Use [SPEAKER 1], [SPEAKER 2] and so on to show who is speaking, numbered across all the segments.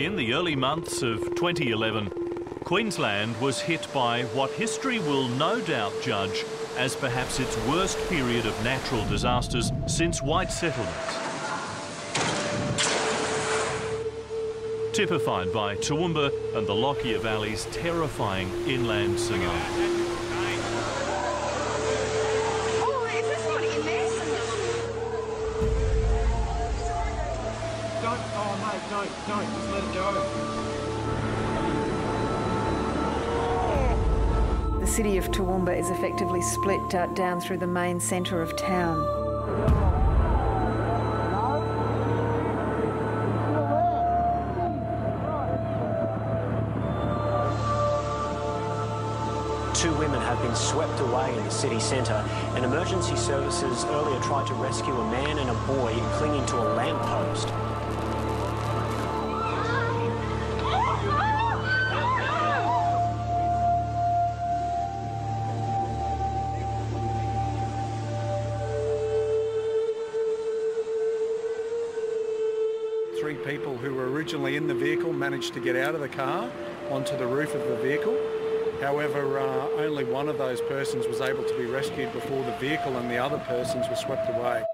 [SPEAKER 1] In the early months of 2011, Queensland was hit by what history will no doubt judge as perhaps its worst period of natural disasters since white settlement. Typified by Toowoomba and the Lockyer Valley's terrifying inland tsunami.
[SPEAKER 2] The city of Toowoomba is effectively split down through the main centre of town.
[SPEAKER 3] Two women have been swept away in the city centre, and emergency services earlier tried to rescue a man and a boy clinging to a lamppost.
[SPEAKER 4] Three people who were originally in the vehicle managed to get out of the car onto the roof of the vehicle. However, uh, only one of those persons was able to be rescued before the vehicle and the other persons were swept away.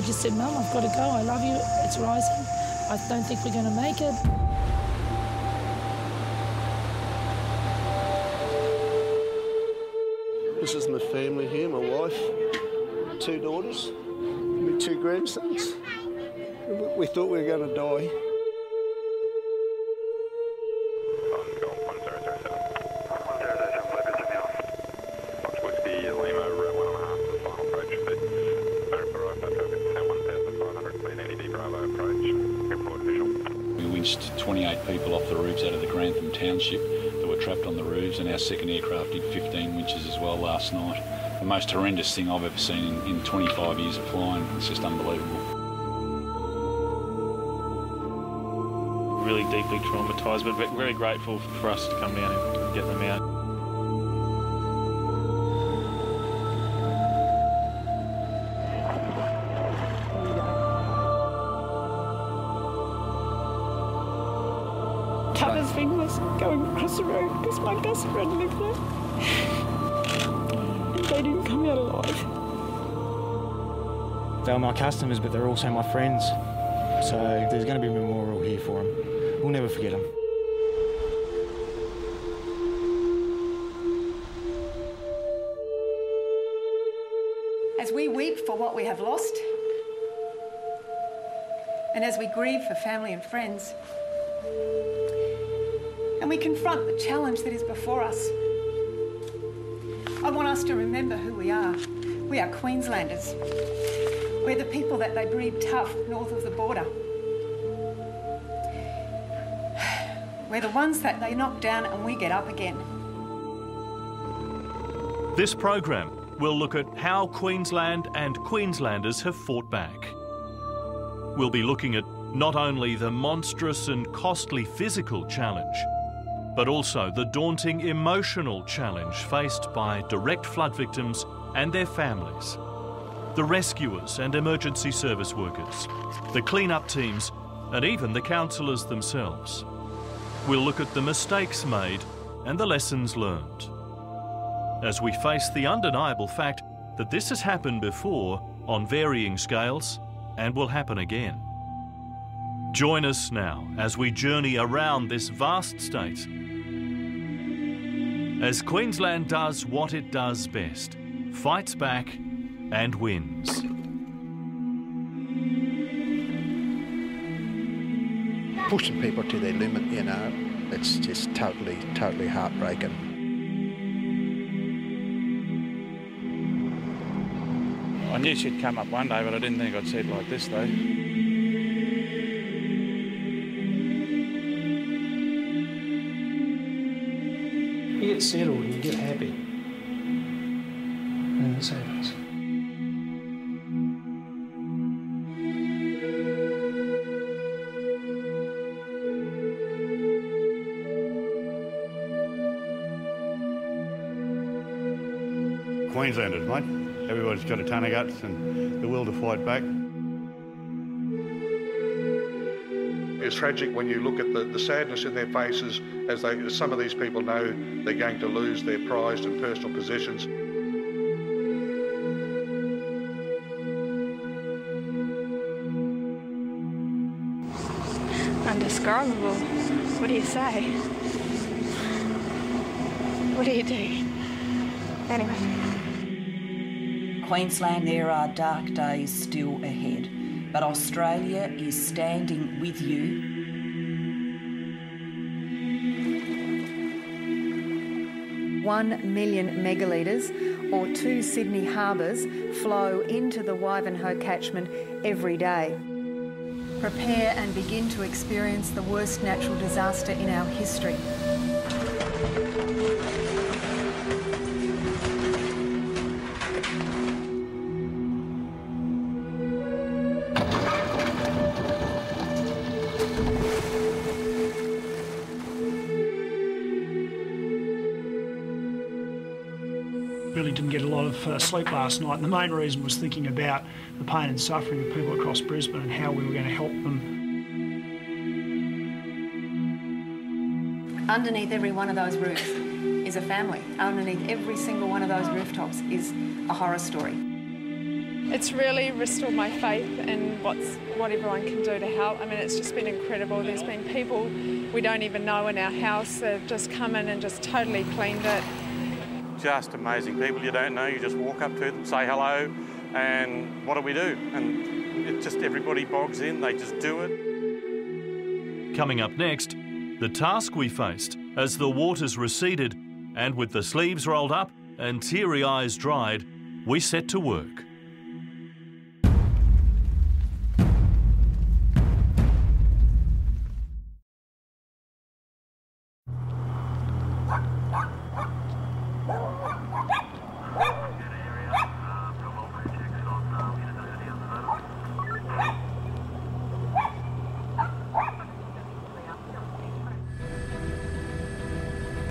[SPEAKER 5] I just said, Mum, I've got to go. I love you. It's rising. I don't think we're going to make it.
[SPEAKER 6] This is my family here, my wife, two daughters, my two grandsons. We- thought we were going to die.
[SPEAKER 7] Most horrendous thing I've ever seen in, in 25 years of flying. It's just unbelievable.
[SPEAKER 8] Really deeply traumatised, but very grateful for us to come down and get them out.
[SPEAKER 5] My
[SPEAKER 9] customers, but they're also my friends. So there's going to be a memorial here for them. We'll never forget them.
[SPEAKER 2] As we weep for what we have lost, and as we grieve for family and friends, and we confront the challenge that is before us, I want us to remember who we are. We are Queenslanders. We're the people that they breed tough north of the border. We're the ones that they knock down and we get up again.
[SPEAKER 1] This program will look at how Queensland and Queenslanders have fought back. We'll be looking at not only the monstrous and costly physical challenge, but also the daunting emotional challenge faced by direct flood victims and their families, the rescuers and emergency service workers, the clean-up teams, and even the counsellors themselves. We'll look at the mistakes made and the lessons learned. As we face the undeniable fact that this has happened before on varying scales and will happen again. Join us now as we journey around this vast state. As Queensland does what it does best fights back and wins.
[SPEAKER 6] Pushing people to their limit, you know, it's just totally, totally heartbreaking.
[SPEAKER 8] I knew she'd come up one day, but I didn't think I'd see it like this, though.
[SPEAKER 10] You get settled and you get happy, and this happens.
[SPEAKER 11] Queenslanders, mate. Everybody's got a ton of guts and the will to fight back.
[SPEAKER 12] It's tragic when you look at the, the sadness in their faces as they, as some of these people know they're going to lose their prized and personal possessions.
[SPEAKER 13] Undescribable. What do you say? What do you do? Anyway.
[SPEAKER 14] Queensland, there are dark days still ahead, but Australia is standing with you.
[SPEAKER 2] One million megalitres, or two Sydney harbours, flow into the Wivenhoe catchment every day. Prepare and begin to experience the worst natural disaster in our history.
[SPEAKER 10] Didn't get a lot of uh, sleep last night, and the main reason was thinking about the pain and suffering of people across Brisbane and how we were going to help them.
[SPEAKER 2] Underneath every one of those roofs is a family. Underneath every single one of those rooftops is a horror story.
[SPEAKER 13] It's really restored my faith in what's what everyone can do to help. I mean, it's just been incredible. There's been people we don't even know in our house that have just come in and just totally cleaned it.
[SPEAKER 8] Just amazing people you don't know. You just walk up to them, say hello, and what do we do? And it just everybody bogs in. They just do it.
[SPEAKER 1] Coming up next, the task we faced as the waters receded and with the sleeves rolled up and teary eyes dried, we set to work.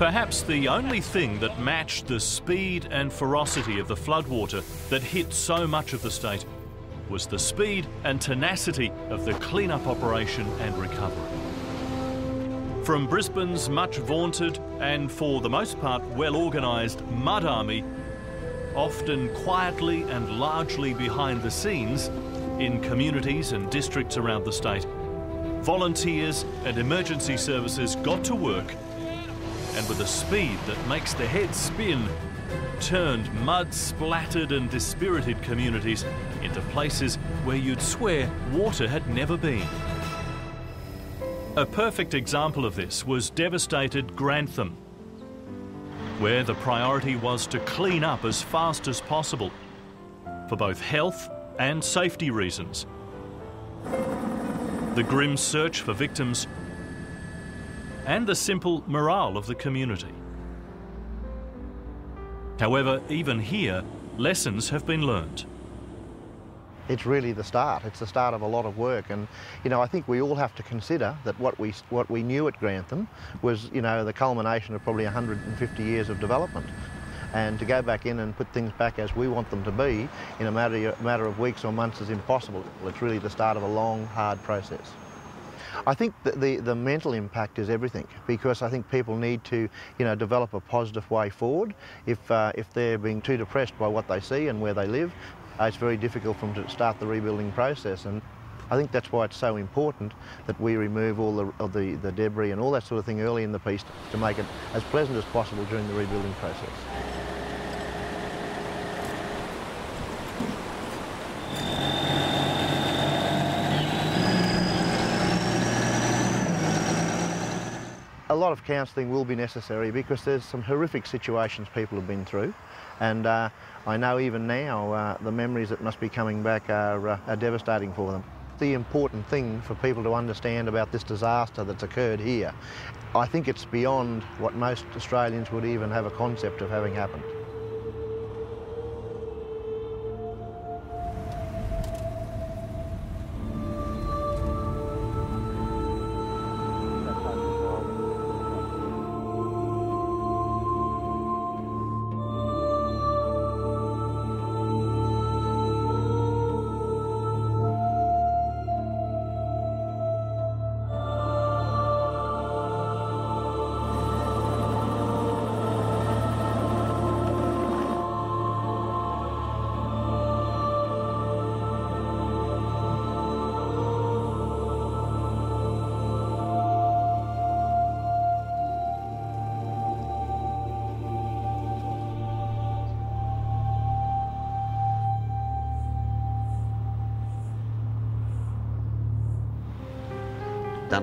[SPEAKER 1] Perhaps the only thing that matched the speed and ferocity of the floodwater that hit so much of the state was the speed and tenacity of the clean-up operation and recovery. From Brisbane's much vaunted and for the most part well organised Mud Army, often quietly and largely behind the scenes in communities and districts around the state, volunteers and emergency services got to work and with a speed that makes the head spin, turned mud-splattered and dispirited communities into places where you'd swear water had never been. A perfect example of this was devastated Grantham, where the priority was to clean up as fast as possible for both health and safety reasons. The grim search for victims and the simple morale of the community. However, even here, lessons have been learned.
[SPEAKER 15] It's really the start. It's the start of a lot of work, and you know I think we all have to consider that what we what we knew at Grantham was you know the culmination of probably 150 years of development, and to go back in and put things back as we want them to be in a matter matter of weeks or months is impossible. It's really the start of a long, hard process. I think the, the, mental impact is everything because I think people need to, you know, develop a positive way forward. If, uh, if they're being too depressed by what they see and where they live, uh, it's very difficult for them to start the rebuilding process. And I think that's why it's so important that we remove all the, the, the debris and all that sort of thing early in the piece to make it as pleasant as possible during the rebuilding process. Lot of counselling will be necessary because there's some horrific situations people have been through. And uh, I know even now uh, the memories that must be coming back are, uh, are devastating for them. The important thing for people to understand about this disaster that's occurred here, I think it's beyond what most Australians would even have a concept of having happened.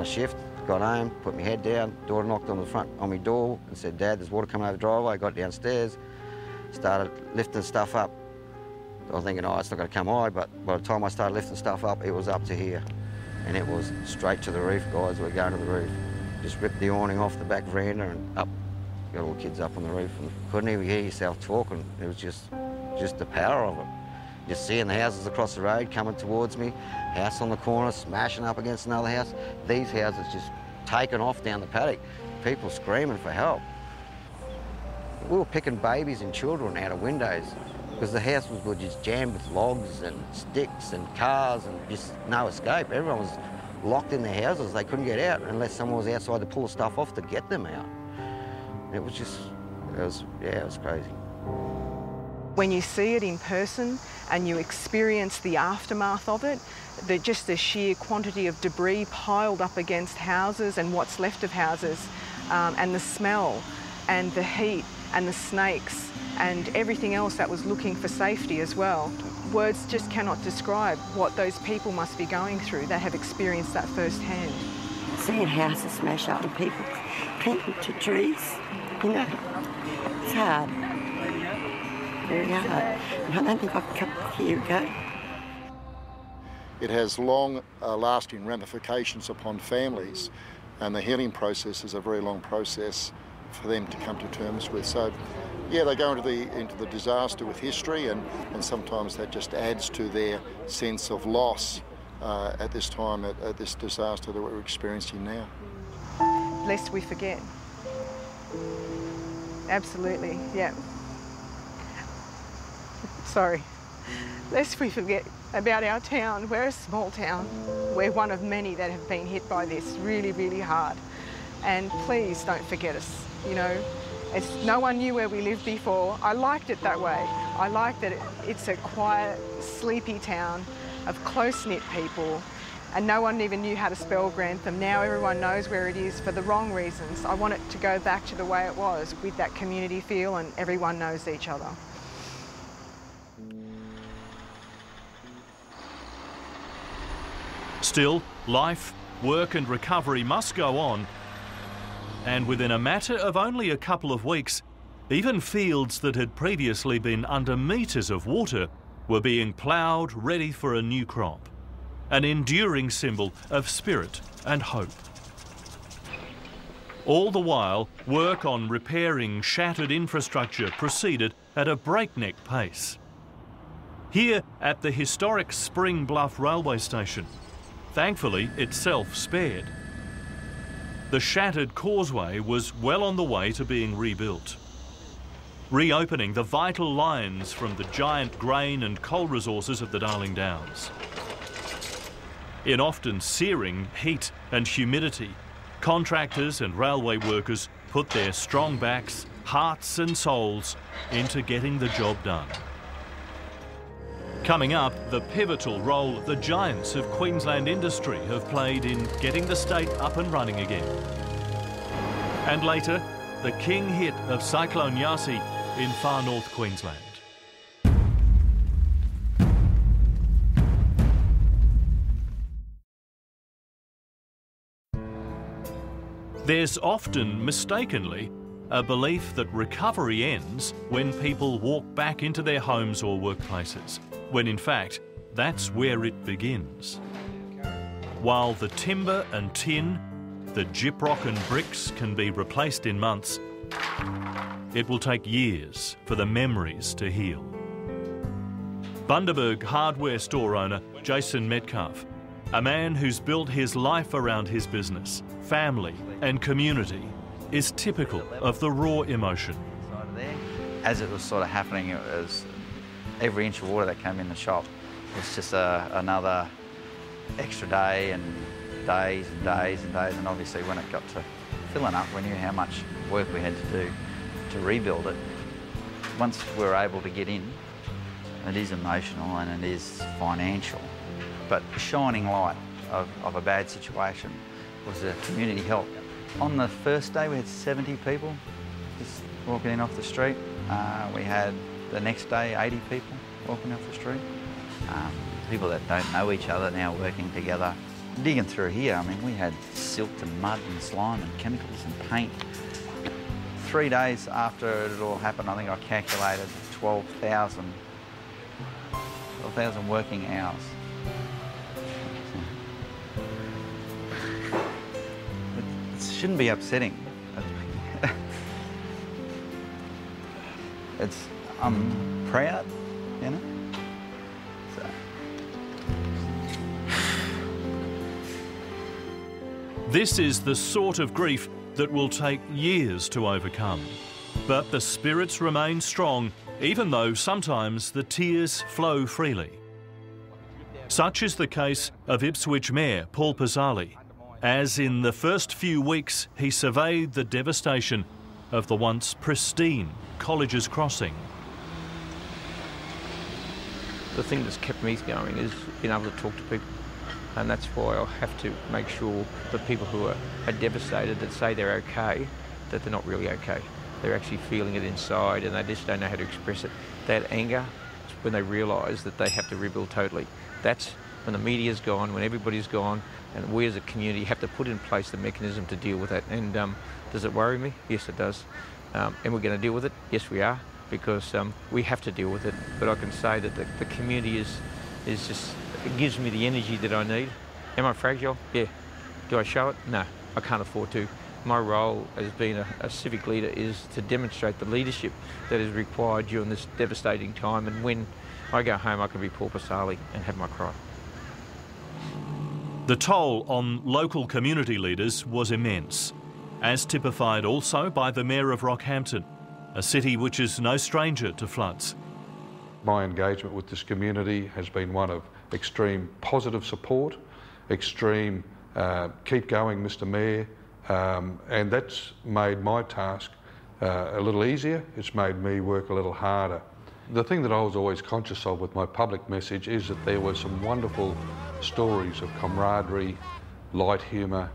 [SPEAKER 16] Shift, got home, put my head down, daughter knocked on the front on my door and said, Dad, there's water coming over the driveway. I got downstairs, started lifting stuff up. I was thinking, oh, it's not going to come high, but by the time I started lifting stuff up, it was up to here. And it was straight to the roof, guys. We're going to the roof. Just ripped the awning off the back veranda and up. Got all the kids up on the roof and couldn't even hear yourself talking. It was just, just the power of it. Just seeing the houses across the road coming towards me, house on the corner smashing up against another house. These houses just taken off down the paddock. People screaming for help. We were picking babies and children out of windows because the houses were just jammed with logs and sticks and cars and just no escape. Everyone was locked in their houses. They couldn't get out unless someone was outside to pull the stuff off to get them out. It was just, it was, yeah, it was crazy.
[SPEAKER 17] When you see it in person and you experience the aftermath of it, the, just the sheer quantity of debris piled up against houses and what's left of houses, um, and the smell and the heat and the snakes and everything else that was looking for safety as well. Words just cannot describe what those people must be going through that have experienced that firsthand.
[SPEAKER 18] Seeing houses smash up and people clinging to trees, you know, it's hard. Very hard. And I don't think I can come here again.
[SPEAKER 19] It has long uh, lasting ramifications upon families, and the healing process is a very long process for them to come to terms with. So, yeah, they go into the into the disaster with history, and, and sometimes that just adds to their sense of loss uh, at this time, at, at this disaster that we're experiencing now.
[SPEAKER 17] Lest we forget. Absolutely, yeah. Sorry. Lest we forget about our town. We're a small town. We're one of many that have been hit by this really, really hard. And please don't forget us. You know, it's, no one knew where we lived before. I liked it that way. I like that it, it's a quiet, sleepy town of close-knit people and no one even knew how to spell Grantham. Now everyone knows where it is for the wrong reasons. I want it to go back to the way it was with that community feel and everyone knows each other.
[SPEAKER 1] Still, life, work and recovery must go on. And within a matter of only a couple of weeks, even fields that had previously been under metres of water were being ploughed ready for a new crop. An enduring symbol of spirit and hope. All the while, work on repairing shattered infrastructure proceeded at a breakneck pace. Here at the historic Spring Bluff railway station, thankfully itself spared. The shattered causeway was well on the way to being rebuilt. Reopening the vital lines from the giant grain and coal resources of the Darling Downs. In often searing heat and humidity, contractors and railway workers put their strong backs, hearts and souls into getting the job done. Coming up, the pivotal role the giants of Queensland industry have played in getting the state up and running again. And later, the king hit of Cyclone Yasi in far north Queensland. There's often, mistakenly, a belief that recovery ends when people walk back into their homes or workplaces, when in fact, that's where it begins. While the timber and tin, the gyprock and bricks can be replaced in months, it will take years for the memories to heal. Bundaberg hardware store owner Jason Metcalf, a man who's built his life around his business, family, and community, is typical of the raw emotion.
[SPEAKER 20] As it was sort of happening, it was every inch of water that came in the shop was just a, another extra day and days and days and days. And obviously, when it got to filling up, we knew how much work we had to do to rebuild it. Once we were able to get in, it is emotional and it is financial. But the shining light of, of a bad situation was the community help. On the first day, we had 70 people just walking in off the street. Uh, we had the next day 80 people walking off the street. Um, people that don't know each other now working together. Digging through here, I mean, we had silt and mud and slime and chemicals and paint. Three days after it all happened, I think I calculated 12,000 12,000 working hours. Shouldn't be upsetting. it's, I'm proud, you know? So.
[SPEAKER 1] This is the sort of grief that will take years to overcome. But the spirits remain strong, even though sometimes the tears flow freely. Such is the case of Ipswich Mayor Paul Pisasale, as in the first few weeks he surveyed the devastation of the once pristine Colleges Crossing.
[SPEAKER 21] The thing that's kept me going is being able to talk to people. And that's why I have to make sure the people who are, are devastated that say they're okay, that they're not really okay. They're actually feeling it inside and they just don't know how to express it. That anger, when they realise that they have to rebuild totally. That's when the media's gone, when everybody's gone, and we as a community have to put in place the mechanism to deal with that. And um, does it worry me? Yes, it does. Um, and we're going to deal with it? Yes, we are, because um, we have to deal with it. But I can say that the, the community is, is just, it gives me the energy that I need. Am I fragile? Yeah. Do I show it? No, I can't afford to. My role as being a, a civic leader is to demonstrate the leadership that is required during this devastating time. And when I go home, I can be Paul Pisasale and have my cry.
[SPEAKER 1] The toll on local community leaders was immense, as typified also by the Mayor of Rockhampton, a city which is no stranger to floods.
[SPEAKER 12] My engagement with this community has been one of extreme positive support, extreme uh, keep going, Mr Mayor, um, and that's made my task uh, a little easier. It's made me work a little harder. The thing that I was always conscious of with my public message is that there were some wonderful stories of camaraderie, light humour,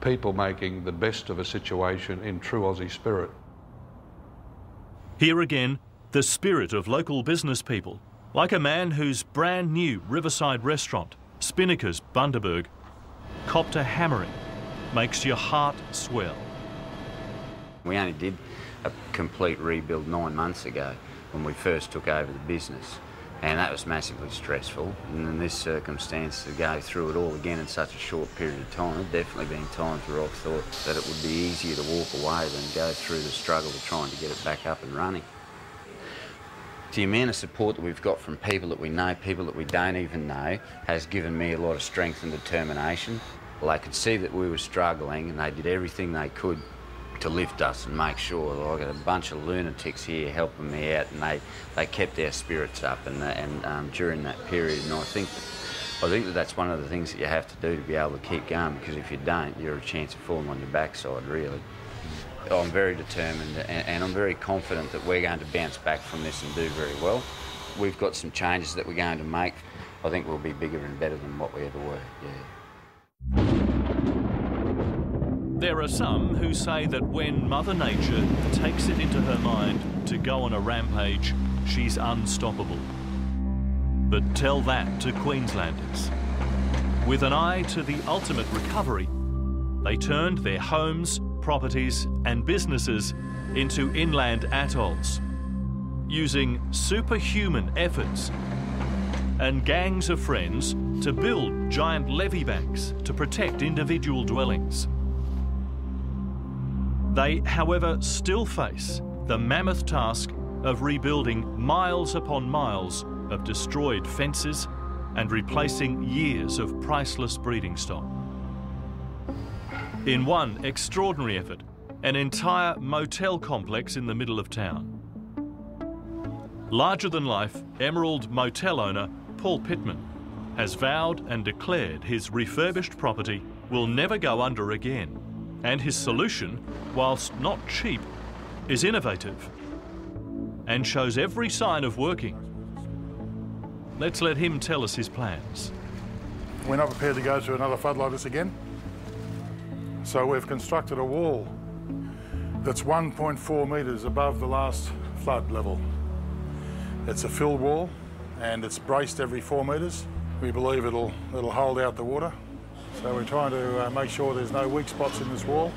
[SPEAKER 12] people making the best of a situation in true Aussie spirit.
[SPEAKER 1] Here again, the spirit of local business people, like a man whose brand new riverside restaurant, Spinnaker's Bundaberg, copped a hammering, makes your heart swell.
[SPEAKER 22] We only did a complete rebuild nine months ago when we first took over the business and that was massively stressful. And in this circumstance, to go through it all again in such a short period of time, definitely been times where I've thought that it would be easier to walk away than go through the struggle of trying to get it back up and running. The amount of support that we've got from people that we know, people that we don't even know, has given me a lot of strength and determination. Well, they could see that we were struggling and they did everything they could to lift us and make sure that I got a bunch of lunatics here helping me out, and they, they kept their spirits up and and um, during that period. And I think I think that that's one of the things that you have to do to be able to keep going because if you don't, you're a chance of falling on your backside really. I'm very determined and, and I'm very confident that we're going to bounce back from this and do very well. We've got some changes that we're going to make. I think we'll be bigger and better than what we ever were. Yeah.
[SPEAKER 1] There are some who say that when Mother Nature takes it into her mind to go on a rampage, she's unstoppable. But tell that to Queenslanders. With an eye to the ultimate recovery, they turned their homes, properties, and businesses into inland atolls, using superhuman efforts and gangs of friends to build giant levee banks to protect individual dwellings. They, however, still face the mammoth task of rebuilding miles upon miles of destroyed fences and replacing years of priceless breeding stock. In one extraordinary effort, an entire motel complex in the middle of town. Larger than life Emerald motel owner Paul Pittman has vowed and declared his refurbished property will never go under again. And his solution, whilst not cheap, is innovative and shows every sign of working. Let's let him tell us his plans.
[SPEAKER 23] We're not prepared to go through another flood like this again. So we've constructed a wall that's 1.4 metres above the last flood level. It's a filled wall and it's braced every four metres. We believe it'll, it'll hold out the water. So we're trying to uh, make sure there's no weak spots in this wall.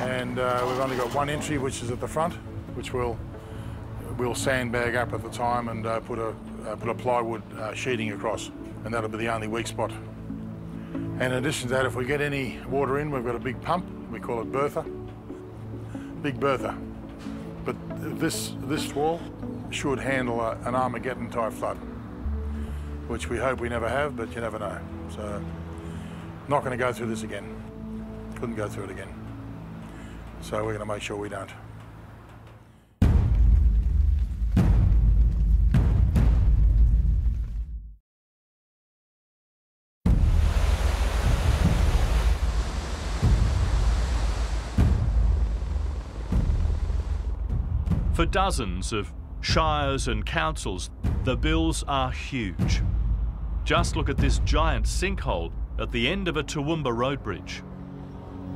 [SPEAKER 23] And uh, we've only got one entry, which is at the front, which we'll, we'll sandbag up at the time and uh, put, a, uh, put a plywood uh, sheeting across. And that'll be the only weak spot. And in addition to that, if we get any water in, we've got a big pump. We call it Bertha. Big Bertha. But this, this wall should handle a, an Armageddon type flood, which we hope we never have, but you never know. So, not going to go through this again. Couldn't go through it again. So we're going to make sure we don't.
[SPEAKER 1] For dozens of shires and councils, the bills are huge. Just look at this giant sinkhole at the end of a Toowoomba road bridge.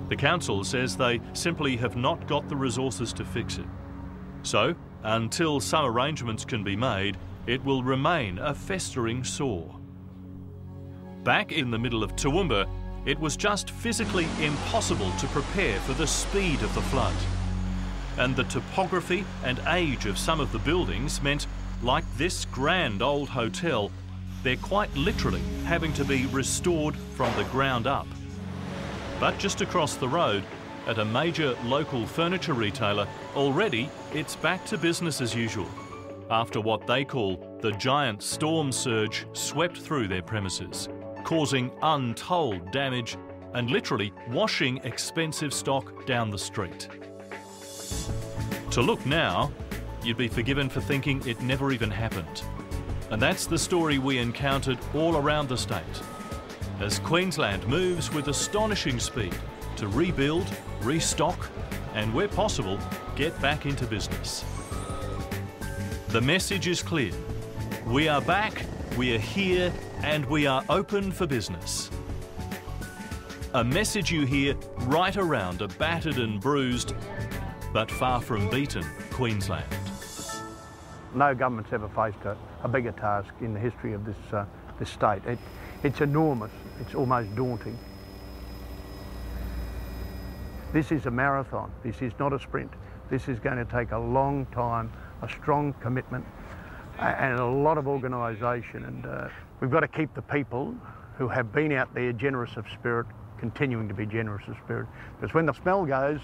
[SPEAKER 1] The council says they simply have not got the resources to fix it. So, until some arrangements can be made, it will remain a festering sore. Back in the middle of Toowoomba, it was just physically impossible to prepare for the speed of the flood and the topography and age of some of the buildings meant, like this grand old hotel, they're quite literally having to be restored from the ground up. But just across the road, at a major local furniture retailer, already it's back to business as usual, after what they call the giant storm surge swept through their premises, causing untold damage and literally washing expensive stock down the street. To look now, you'd be forgiven for thinking it never even happened. And that's the story we encountered all around the state. As Queensland moves with astonishing speed to rebuild, restock, and where possible, get back into business. The message is clear. We are back, we are here, and we are open for business. A message you hear right around a battered and bruised but far from beaten Queensland.
[SPEAKER 24] No government's ever faced a, a bigger task in the history of this, uh, this state. It, it's enormous, it's almost daunting. This is a marathon, this is not a sprint. This is going to take a long time, a strong commitment and a lot of organisation and uh, we've got to keep the people who have been out there generous of spirit continuing to be generous of spirit because when the smell goes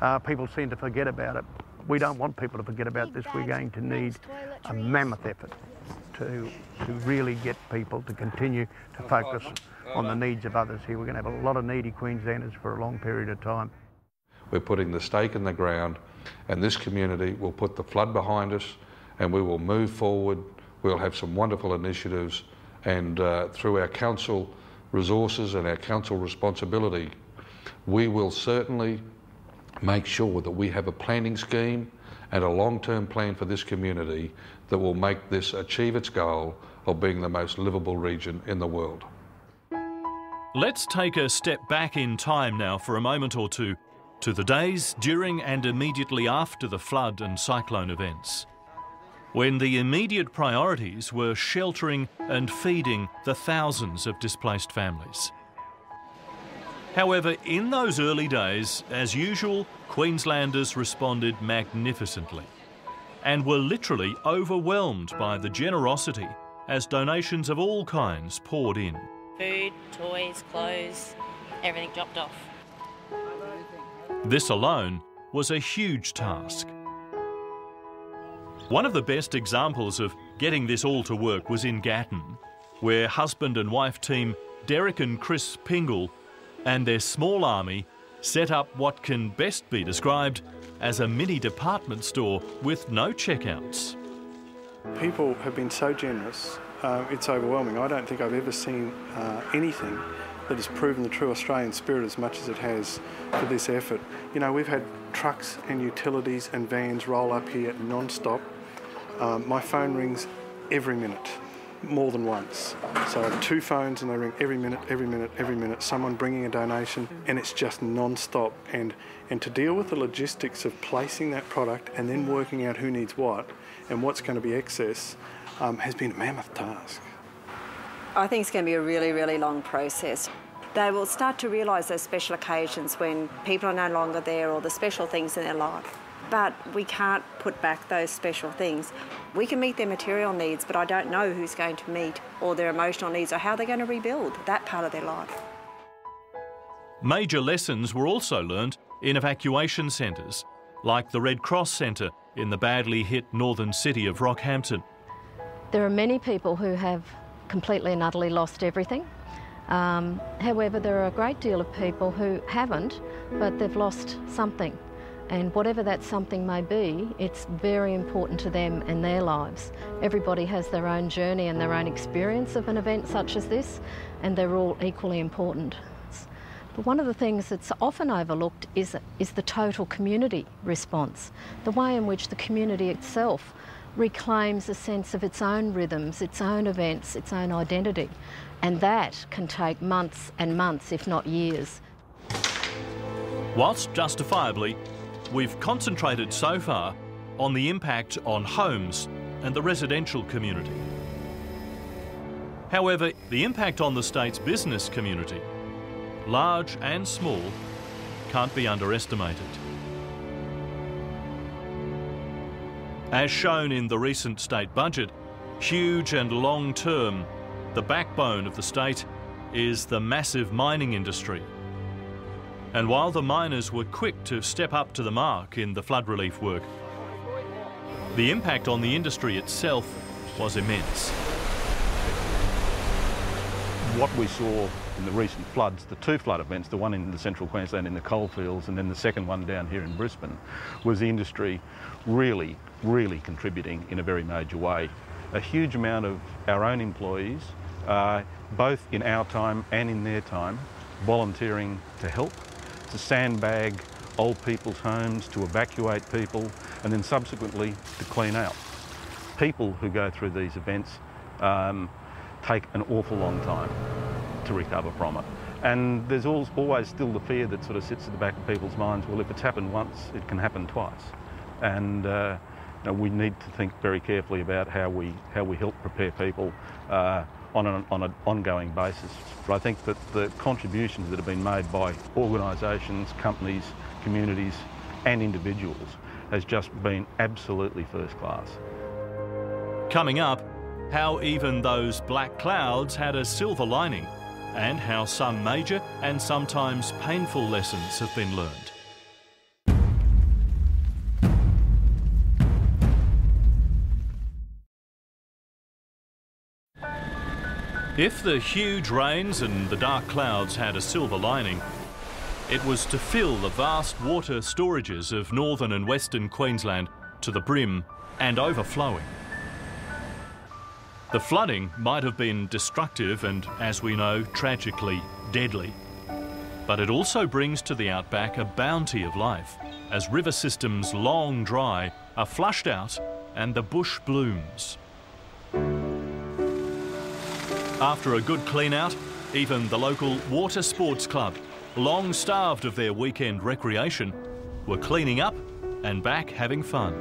[SPEAKER 24] uh, people seem to forget about it. We don't want people to forget about this. We're going to need a mammoth effort to, to really get people to continue to focus on the needs of others here. We're going to have a lot of needy Queenslanders for a long period of time.
[SPEAKER 12] We're putting the stake in the ground and this community will put the flood behind us and we will move forward. We'll have some wonderful initiatives and uh, through our council resources and our council responsibility, we will certainly make sure that we have a planning scheme and a long-term plan for this community that will make this achieve its goal of being the most livable region in the world.
[SPEAKER 1] Let's take a step back in time now for a moment or two to the days during and immediately after the flood and cyclone events, when the immediate priorities were sheltering and feeding the thousands of displaced families. However, in those early days, as usual, Queenslanders responded magnificently and were literally overwhelmed by the generosity as donations of all kinds poured in.
[SPEAKER 25] Food, toys, clothes, everything dropped off.
[SPEAKER 1] This alone was a huge task. One of the best examples of getting this all to work was in Gatton, where husband and wife team Derek and Chris Pingle and their small army set up what can best be described as a mini department store with no checkouts.
[SPEAKER 26] People have been so generous, uh, it's overwhelming. I don't think I've ever seen uh, anything that has proven the true Australian spirit as much as it has for this effort. You know, we've had trucks and utilities and vans roll up here non-stop. Um, my phone rings every minute more than once. So two phones and they ring every minute, every minute, every minute, someone bringing a donation and it's just non-stop. And, and to deal with the logistics of placing that product and then working out who needs what and what's going to be excess um, has been a mammoth task.
[SPEAKER 27] I think it's going to be a really, really long process. They will start to realise those special occasions when people are no longer there or the special things in their life. But we can't put back those special things. We can meet their material needs, but I don't know who's going to meet all their emotional needs or how they're going to rebuild that part of their life.
[SPEAKER 1] Major lessons were also learned in evacuation centres, like the Red Cross Centre in the badly hit northern city of Rockhampton.
[SPEAKER 28] There are many people who have completely and utterly lost everything. Um, however, there are a great deal of people who haven't, but they've lost something. And whatever that something may be, it's very important to them and their lives. Everybody has their own journey and their own experience of an event such as this, and they're all equally important. But one of the things that's often overlooked is, is the total community response, the way in which the community itself reclaims a sense of its own rhythms, its own events, its own identity. And that can take months and months, if not years.
[SPEAKER 1] Whilst justifiably We've concentrated so far on the impact on homes and the residential community. However, the impact on the state's business community, large and small, can't be underestimated. As shown in the recent state budget, huge and long term, the backbone of the state is the massive mining industry and while the miners were quick to step up to the mark in the flood relief work, the impact on the industry itself was immense.
[SPEAKER 29] What we saw in the recent floods, the two flood events, the one in the central Queensland in the coalfields and then the second one down here in Brisbane, was the industry really, really contributing in a very major way. A huge amount of our own employees, uh, both in our time and in their time, volunteering to help to sandbag old people's homes, to evacuate people, and then subsequently to clean out. People who go through these events um, take an awful long time to recover from it. And there's always still the fear that sort of sits at the back of people's minds, well, if it's happened once, it can happen twice. And uh, you know, we need to think very carefully about how we, how we help prepare people uh, on an, on an ongoing basis. But I think that the contributions that have been made by organisations, companies, communities and individuals has just been absolutely first class.
[SPEAKER 1] Coming up, how even those black clouds had a silver lining and how some major and sometimes painful lessons have been learned. If the huge rains and the dark clouds had a silver lining, it was to fill the vast water storages of northern and western Queensland to the brim and overflowing. The flooding might have been destructive and, as we know, tragically deadly. But it also brings to the outback a bounty of life as river systems long dry are flushed out and the bush blooms. After a good clean out, even the local water sports club, long starved of their weekend recreation, were cleaning up and back having fun.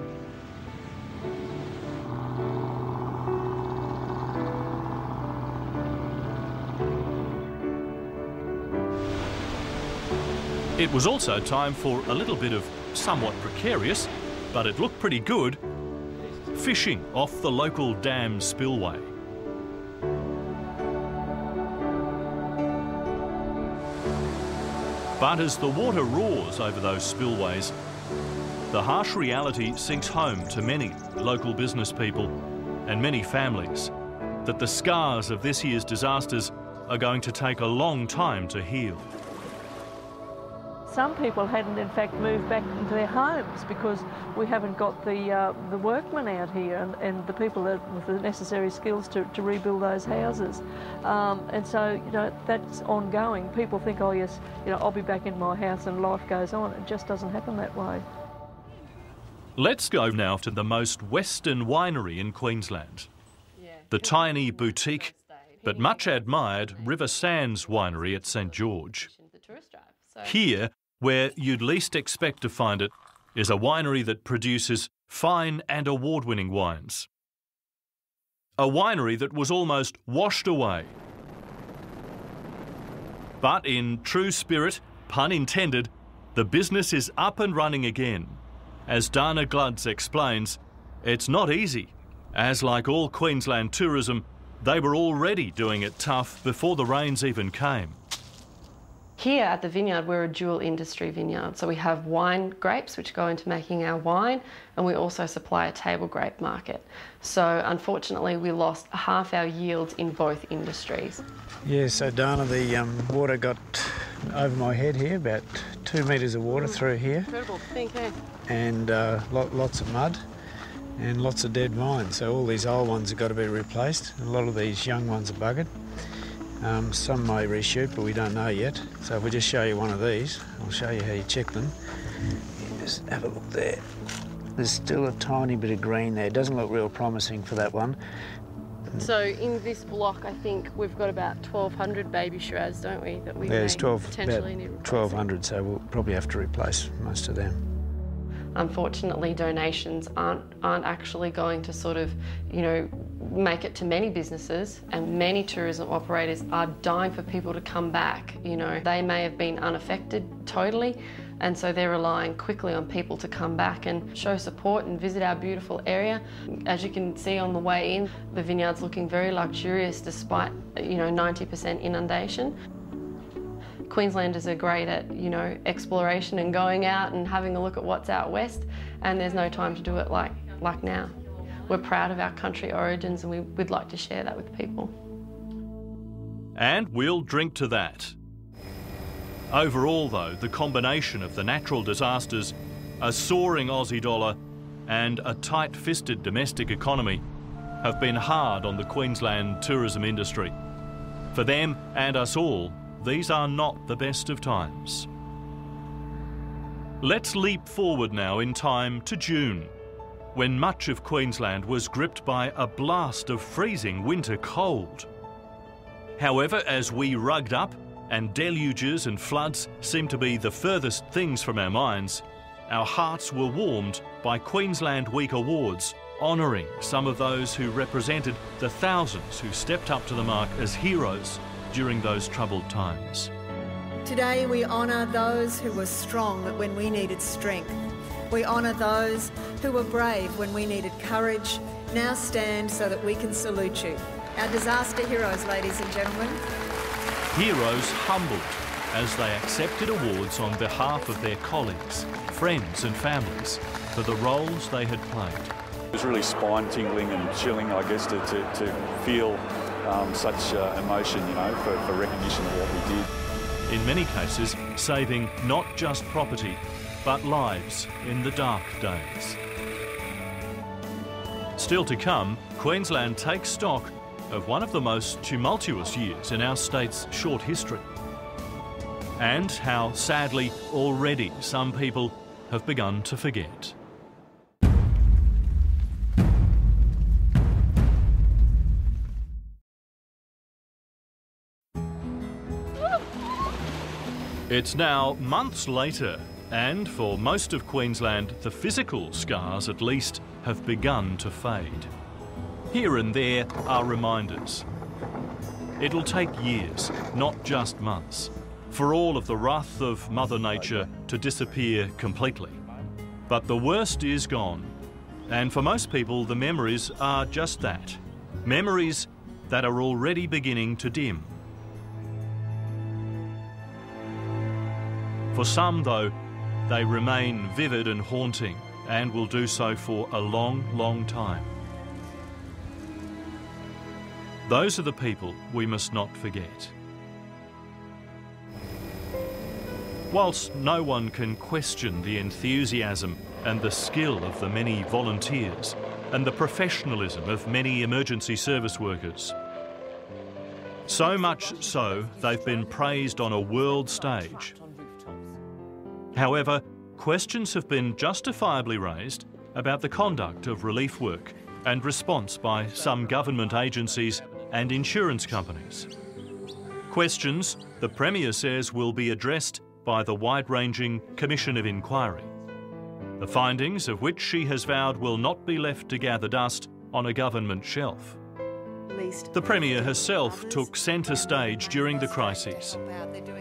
[SPEAKER 1] It was also time for a little bit of somewhat precarious, but it looked pretty good, fishing off the local dam spillway. But as the water roars over those spillways, the harsh reality sinks home to many local business people and many families that the scars of this year's disasters are going to take a long time to heal.
[SPEAKER 30] Some people hadn't in fact moved back into their homes because we haven't got the uh, the workmen out here and, and the people with the necessary skills to, to rebuild those houses. Um, and so, you know, that's ongoing. People think, oh yes, you know, I'll be back in my house and life goes on. It just doesn't happen that way.
[SPEAKER 1] Let's go now to the most western winery in Queensland. The tiny boutique, but much admired River Sands Winery at St George. Here, where you'd least expect to find it, is a winery that produces fine and award winning wines. A winery that was almost washed away. But in true spirit, pun intended, the business is up and running again. As Dana Glutz explains, it's not easy, as like all Queensland tourism, they were already doing it tough before the rains even came.
[SPEAKER 31] Here at the vineyard, we're a dual industry vineyard. So we have wine grapes, which go into making our wine, and we also supply a table grape market. So unfortunately, we lost half our yields in both industries.
[SPEAKER 32] Yeah, so Dana, the um, water got over my head here, about two metres of water through here.
[SPEAKER 31] Incredible, think, eh?
[SPEAKER 32] And uh, lots of mud and lots of dead vines. So all these old ones have got to be replaced. A lot of these young ones are buggered. Um, some may reshoot, but we don't know yet. So if we just show you one of these, I'll show you how you check them. You just have a look there. There's still a tiny bit of green there. It doesn't look real promising for that one.
[SPEAKER 31] So in this block, I think we've got about 1,200 baby Shiraz, don't we? That we
[SPEAKER 32] yeah, there's 12,
[SPEAKER 31] potentially
[SPEAKER 32] about
[SPEAKER 31] need
[SPEAKER 32] 1,200, so we'll probably have to replace most of them.
[SPEAKER 31] Unfortunately, donations aren't aren't actually going to sort of, you know, make it to many businesses and many tourism operators are dying for people to come back. You know, they may have been unaffected totally and so they're relying quickly on people to come back and show support and visit our beautiful area. As you can see on the way in, the vineyard's looking very luxurious despite, you know, 90% inundation. Queenslanders are great at, you know, exploration and going out and having a look at what's out west, and there's no time to do it like, like now. We're proud of our country origins and we, would like to share that with people.
[SPEAKER 1] And we'll drink to that. Overall, though, the combination of the natural disasters, a soaring Aussie dollar, and a tight fisted domestic economy have been hard on the Queensland tourism industry. For them and us all, these are not the best of times. Let's leap forward now in time to June, when much of Queensland was gripped by a blast of freezing winter cold. However, as we rugged up and deluges and floods seemed to be the furthest things from our minds, our hearts were warmed by Queensland Week Awards, honouring some of those who represented the thousands who stepped up to the mark as heroes during those troubled times.
[SPEAKER 2] Today we honour those who were strong when we needed strength. We honour those who were brave when we needed courage. Now stand so that we can salute you. Our disaster heroes, ladies and gentlemen.
[SPEAKER 1] Heroes humbled as they accepted awards on behalf of their colleagues, friends and families for the roles they had played.
[SPEAKER 33] It was really spine tingling and chilling, I guess, to, to, to feel um, such uh, emotion, you know, for, for recognition of what we did.
[SPEAKER 1] In many cases, saving not just property, but lives in the dark days. Still to come, Queensland takes stock of one of the most tumultuous years in our state's short history. And how, sadly, already some people have begun to forget. It's now months later, and for most of Queensland, the physical scars at least have begun to fade. Here and there are reminders. It'll take years, not just months, for all of the wrath of Mother Nature to disappear completely. But the worst is gone, and for most people, the memories are just that memories that are already beginning to dim. For some, though, they remain vivid and haunting and will do so for a long, long time. Those are the people we must not forget. Whilst no one can question the enthusiasm and the skill of the many volunteers and the professionalism of many emergency service workers, so much so they've been praised on a world stage. However, questions have been justifiably raised about the conduct of relief work and response by some government agencies and insurance companies. Questions the Premier says will be addressed by the wide-ranging Commission of Inquiry. The findings of which she has vowed will not be left to gather dust on a government shelf. The Premier herself took centre stage during the crises.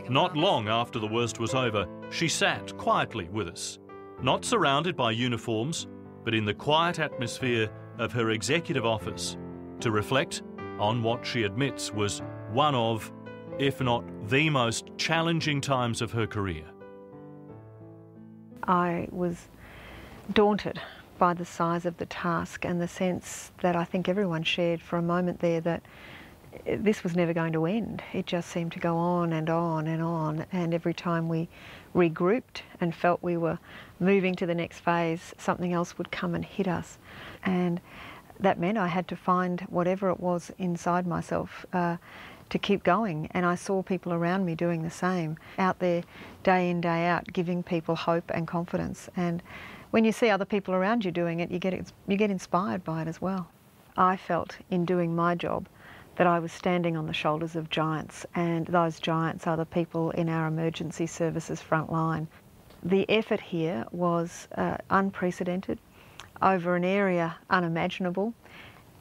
[SPEAKER 1] Not long after the worst was over, she sat quietly with us, not surrounded by uniforms, but in the quiet atmosphere of her executive office to reflect on what she admits was one of, if not the most challenging times of her career.
[SPEAKER 2] I was daunted by the size of the task and the sense that I think everyone shared for a moment there that this was never going to end. It just seemed to go on and on and on, and every time we regrouped and felt we were moving to the next phase, something else would come and hit us. And that meant I had to find whatever it was inside myself uh, to keep going. And I saw people around me doing the same, out there day in, day out, giving people hope and confidence. And when you see other people around you doing it, you get, you get inspired by it as well. I felt in doing my job that I was standing on the shoulders of giants, and those giants are the people in our emergency services front line. The effort here was uh, unprecedented over an area unimaginable,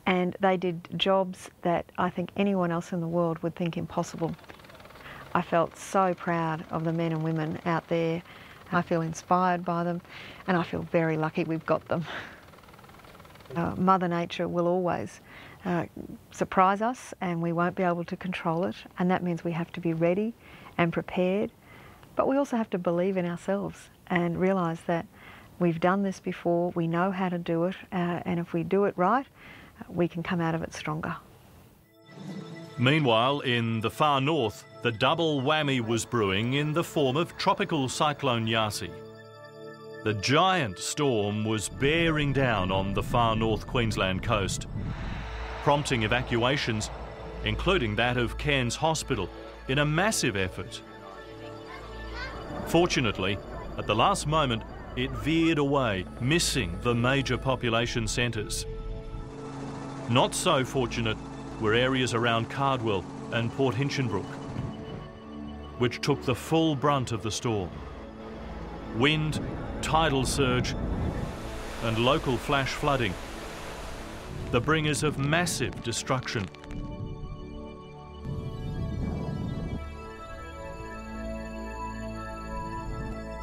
[SPEAKER 2] and they did jobs that I think anyone else in the world would think impossible. I felt so proud of the men and women out there. I feel inspired by them, and I feel very lucky we've got them. Uh, Mother Nature will always uh, surprise us, and we won't be able to control it, and that means we have to be ready and prepared. But we also have to believe in ourselves and realise that We've done this before, we know how to do it, uh, and if we do it right, we can come out of it stronger.
[SPEAKER 1] Meanwhile, in the far north, the double whammy was brewing in the form of tropical cyclone Yasi. The giant storm was bearing down on the far north Queensland coast, prompting evacuations, including that of Cairns Hospital, in a massive effort. Fortunately, at the last moment, it veered away, missing the major population centres. Not so fortunate were areas around Cardwell and Port Hinchinbrook, which took the full brunt of the storm. Wind, tidal surge, and local flash flooding, the bringers of massive destruction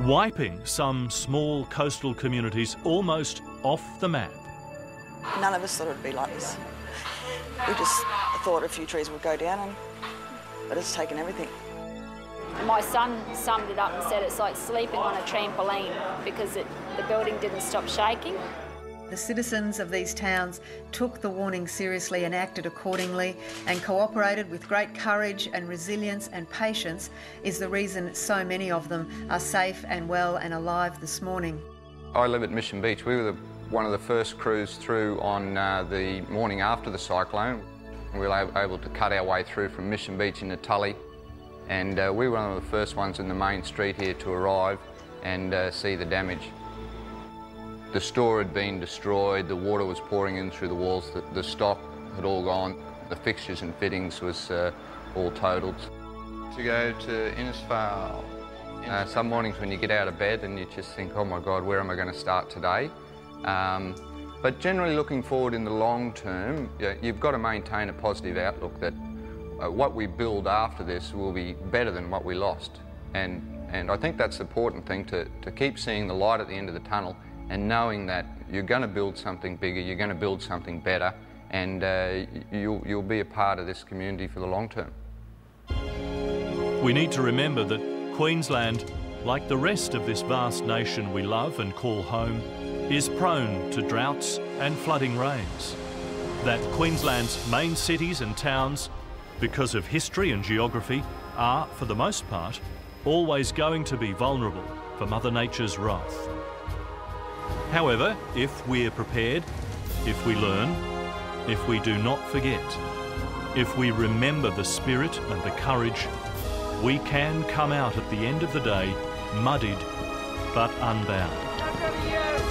[SPEAKER 1] wiping some small coastal communities almost off the map.
[SPEAKER 34] None of us thought it would be like this. We just thought a few trees would go down, and, but it's taken everything.
[SPEAKER 35] My son summed it up and said it's like sleeping on a trampoline because it, the building didn't stop shaking.
[SPEAKER 2] The citizens of these towns took the warning seriously and acted accordingly and cooperated with great courage and resilience and patience is the reason so many of them are safe and well and alive this morning.
[SPEAKER 36] I live at Mission Beach. We were the, one of the first crews through on uh, the morning after the cyclone. We were able to cut our way through from Mission Beach into Tully and uh, we were one of the first ones in the main street here to arrive and uh, see the damage. The store had been destroyed, the water was pouring in through the walls, the, the stock had all gone, the fixtures and fittings was uh, all totaled. To go to Innisfail. Uh, some mornings when you get out of bed and you just think, oh my God, where am I going to start today? Um, but generally looking forward in the long term, you've got to maintain a positive outlook that uh, what we build after this will be better than what we lost. And, and I think that's the important thing to, to keep seeing the light at the end of the tunnel and knowing that you're going to build something bigger, you're going to build something better, and uh, you'll, you'll be a part of this community for the long term.
[SPEAKER 1] We need to remember that Queensland, like the rest of this vast nation we love and call home, is prone to droughts and flooding rains. That Queensland's main cities and towns, because of history and geography, are, for the most part, always going to be vulnerable for Mother Nature's wrath. However, if we're prepared, if we learn, if we do not forget, if we remember the spirit and the courage, we can come out at the end of the day muddied but unbound.